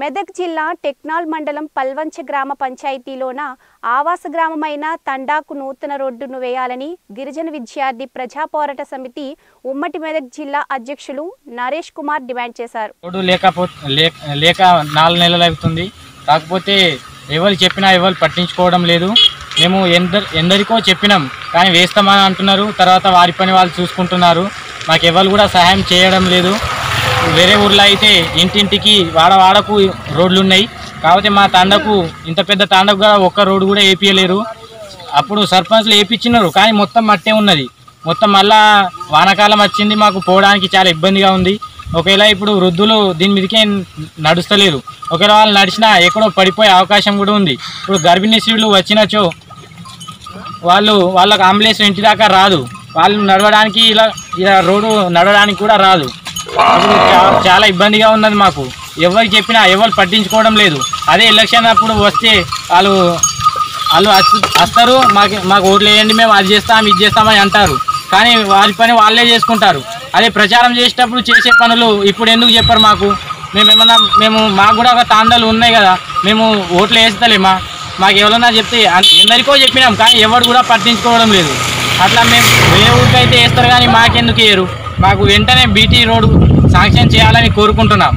మెదక్ జిల్లా టెక్నాల్ మండలం పల్వంచ గ్రామ పంచాయతీలోన ఆవాస గ్రామమైన తండాకు నూతన రోడ్డును వేయాలని గిరిజన విద్యార్థి ప్రజా పోరాట సమితి ఉమ్మటి మెదక్ జిల్లా అధ్యక్షులు నరేష్ కుమార్ డిమాండ్ చేశారు. రోడ్డు లేకపో లేక లేక నాలుగు నెలలు అవుతుంది. కాకపోతే ఎవరు చెప్పినా ఎవరు పట్టించుకోవడం లేదు. మేము ఎందరు ఎందరికో చెప్పినాం కానీ వేస్తామని అంటున్నారు. తర్వాత వారి పని వాళ్ళు చూసుకుంటున్నారు. మాకు ఎవరు కూడా సహాయం చేయడం లేదు. వేరే ఊర్లో అయితే ఇంటింటికి వాడవాడకు రోడ్లు ఉన్నాయి కాకపోతే మా తాండకు ఇంత పెద్ద తాండకు కూడా ఒక్క రోడ్డు కూడా వేపియలేరు. అప్పుడు సర్పంచ్లు వేపించినారు కానీ మొత్తం మట్టే ఉన్నది. మొత్తం మళ్ళా వానాకాలం వచ్చింది మాకు పోవడానికి చాలా ఇబ్బందిగా ఉంది. ఒకవేళ ఇప్పుడు వృద్ధులు దీని మీదకే నడుస్తలేరు. ఒకవేళ వాళ్ళు నడిచినా ఎక్కడో పడిపోయే అవకాశం కూడా ఉంది. ఇప్పుడు గర్భిణీ స్త్రీలు వచ్చినచో వాళ్ళు వాళ్ళకు అంబులెన్స్ ఇంటి దాకా రాదు. వాళ్ళు నడవడానికి ఇలా ఇలా రోడ్డు నడవడానికి కూడా రాదు. చాలా ఇబ్బందిగా ఉన్నది మాకు. ఎవరు చెప్పినా ఎవరు పట్టించుకోవడం లేదు. అదే ఎలక్షన్ అప్పుడు వస్తే వాళ్ళు వాళ్ళు వస్తు- వస్తారు మాకు మాకు ఓట్లు వేయండి మేము అది చేస్తాం ఇది చేస్తామని అంటారు. కానీ వారి పని వాళ్ళే చేసుకుంటారు. అదే ప్రచారం చేసేటప్పుడు చేసే పనులు ఇప్పుడు ఎందుకు చెప్పరు మాకు? మేము ఏమన్నా మేము మాకు కూడా ఒక తాండాలు ఉన్నాయి కదా. మేము ఓట్లు వేస్తలేమా? మాకు ఎవరన్నా చెప్తే ఎందరికో చెప్పినాం కానీ ఎవరు కూడా పట్టించుకోవడం లేదు. అట్లా మేము వేరే ఊరికి అయితే వేస్తారు కానీ మాకెందుకు వేయరు? మాకు వెంటనే బీటీ రోడ్ శాంక్షన్ చేయాలని కోరుకుంటున్నాం.